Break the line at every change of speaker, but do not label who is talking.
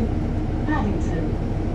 to Paddington.